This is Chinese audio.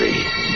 Murphy.